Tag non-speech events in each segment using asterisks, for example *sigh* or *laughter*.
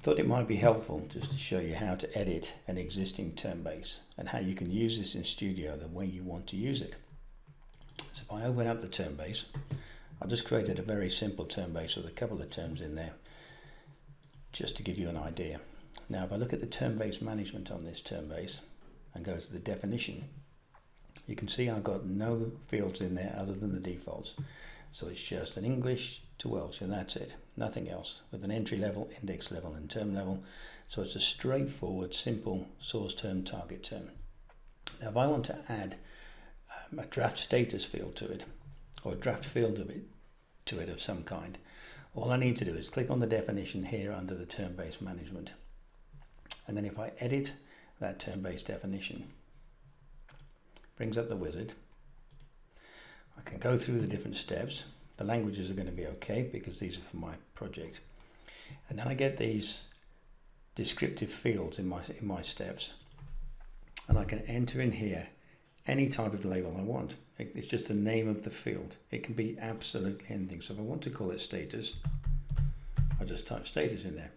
I thought it might be helpful just to show you how to edit an existing term base and how you can use this in Studio the way you want to use it. So if I open up the term base, I just created a very simple term base with a couple of terms in there just to give you an idea. Now if I look at the term base management on this term base and go to the definition, you can see I've got no fields in there other than the defaults. So it's just an English to Welsh and that's it, nothing else, with an entry level, index level and term level. So it's a straightforward, simple source term, target term. Now if I want to add um, a draft status field to it, or a draft field of it, to it of some kind, all I need to do is click on the definition here under the term base management. And then if I edit that term base definition, brings up the wizard, I can go through the different steps. The languages are going to be okay because these are for my project. And then I get these descriptive fields in my, in my steps. And I can enter in here any type of label I want. It's just the name of the field. It can be absolutely anything. So if I want to call it status, I just type status in there.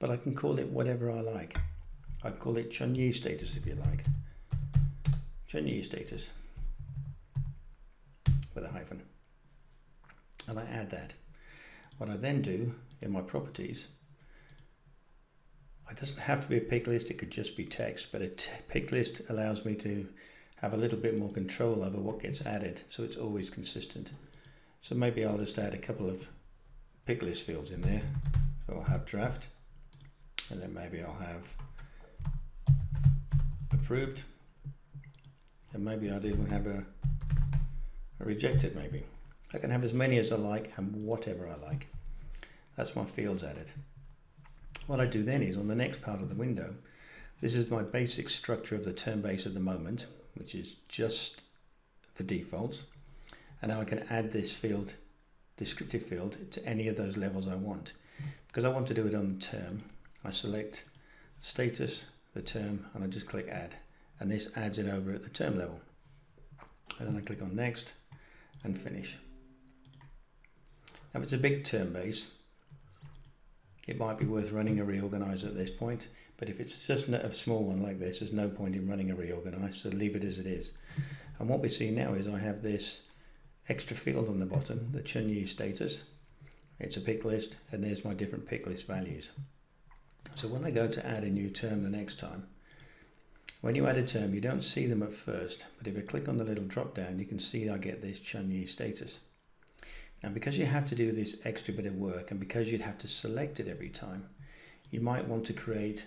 But I can call it whatever I like. I can call it Chunyi status if you like. Chunyi status with a hyphen. And I add that. What I then do in my properties, it doesn't have to be a pick list, it could just be text, but a pick list allows me to have a little bit more control over what gets added so it's always consistent. So maybe I'll just add a couple of pick list fields in there. So I'll have draft and then maybe I'll have approved and maybe I'd even have a, a rejected maybe. I can have as many as I like and whatever I like. That's my fields added. What I do then is on the next part of the window, this is my basic structure of the term base at the moment which is just the defaults. And now I can add this field, descriptive field, to any of those levels I want. Because I want to do it on the term, I select status, the term, and I just click add. And this adds it over at the term level. And then I click on next and finish. If it's a big term base, it might be worth running a reorganizer at this point but if it's just a small one like this, there's no point in running a reorganize, so leave it as it is. And what we see now is I have this extra field on the bottom, the Chunyi status. It's a pick list, and there's my different pick list values. So when I go to add a new term the next time, when you add a term, you don't see them at first, but if I click on the little drop down, you can see I get this Chunyi status. Now because you have to do this extra bit of work, and because you'd have to select it every time, you might want to create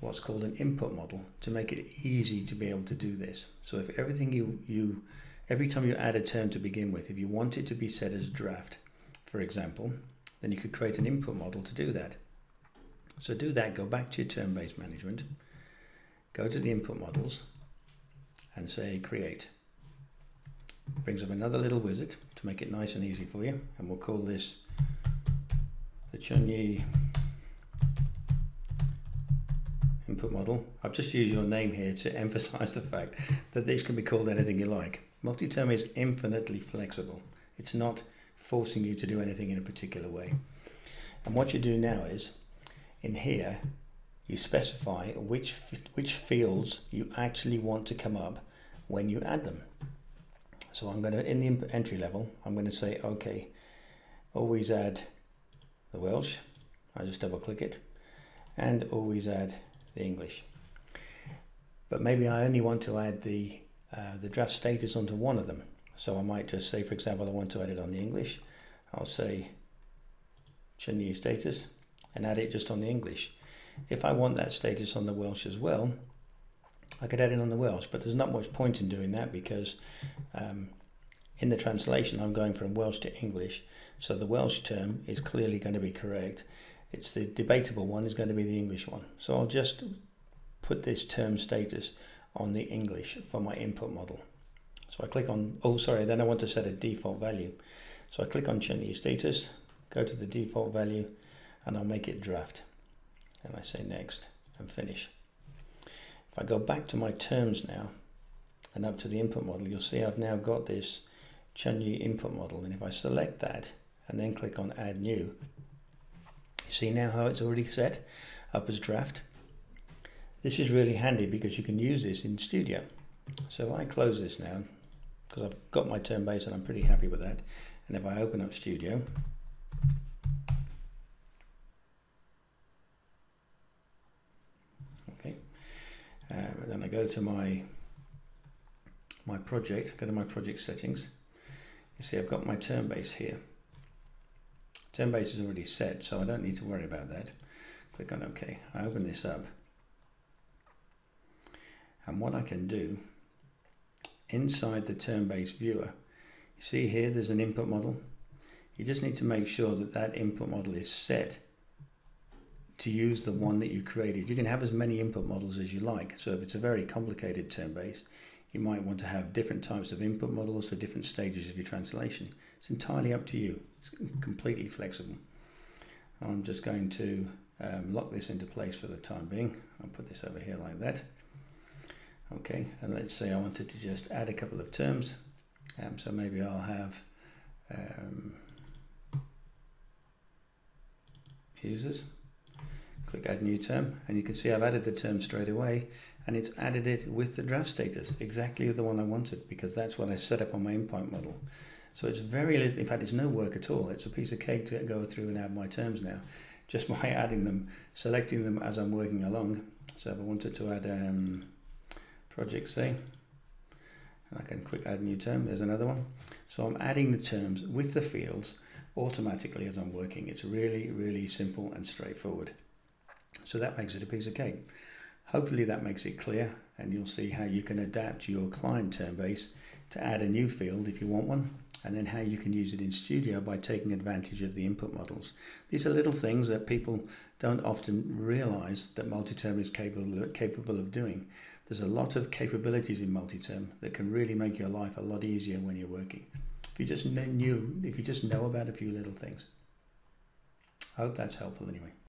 what's called an input model to make it easy to be able to do this. So if everything you, you every time you add a term to begin with, if you want it to be set as draft, for example, then you could create an input model to do that. So do that, go back to your term base management, go to the input models and say create. Brings up another little wizard to make it nice and easy for you and we'll call this the Chunyi input model. I've just used your name here to *laughs* emphasize the fact that these can be called anything you like. MultiTerm is infinitely flexible. It's not forcing you to do anything in a particular way. And what you do now is, in here, you specify which, which fields you actually want to come up when you add them. So I'm going to, in the entry level, I'm going to say, okay, always add the Welsh. I just double click it and always add the English. But maybe I only want to add the, uh, the draft status onto one of them. So I might just say, for example, I want to add it on the English. I'll say new status and add it just on the English. If I want that status on the Welsh as well, I could add in on the Welsh, but there's not much point in doing that because um, in the translation I'm going from Welsh to English, so the Welsh term is clearly going to be correct it's the debatable one is going to be the English one. So I'll just put this term status on the English for my input model. So I click on, oh sorry, then I want to set a default value. So I click on change status, go to the default value, and I'll make it draft. And I say next and finish. If I go back to my terms now and up to the input model, you'll see I've now got this Chunyi input model. And if I select that and then click on add new, You see now how it's already set up as draft? This is really handy because you can use this in Studio. So I close this now, because I've got my term base and I'm pretty happy with that, and if I open up Studio, okay, uh, then I go to my my project, go to my project settings, you see I've got my term base here. Term base is already set, so I don't need to worry about that. Click on OK. I open this up. And what I can do, inside the term base viewer, you see here there's an input model. You just need to make sure that that input model is set to use the one that you created. You can have as many input models as you like. So if it's a very complicated term base, you might want to have different types of input models for different stages of your translation. It's entirely up to you. It's completely flexible. I'm just going to um, lock this into place for the time being. I'll put this over here like that. Okay, and let's say I wanted to just add a couple of terms. Um, so maybe I'll have um, users. Click add new term, and you can see I've added the term straight away and it's added it with the draft status, exactly the one I wanted, because that's what I set up on my input model. So it's very, little in fact, it's no work at all. It's a piece of cake to go through and add my terms now, just *laughs* by adding them, selecting them as I'm working along. So if I wanted to add um, project, say, and I can quick add new term, there's another one. So I'm adding the terms with the fields automatically as I'm working. It's really, really simple and straightforward. So that makes it a piece of cake. Hopefully that makes it clear and you'll see how you can adapt your client term base to add a new field if you want one and then how you can use it in Studio by taking advantage of the input models. These are little things that people don't often realize that MultiTerm is capable, capable of doing. There's a lot of capabilities in MultiTerm that can really make your life a lot easier when you're working. If you just knew, if you just know about a few little things. I hope that's helpful anyway.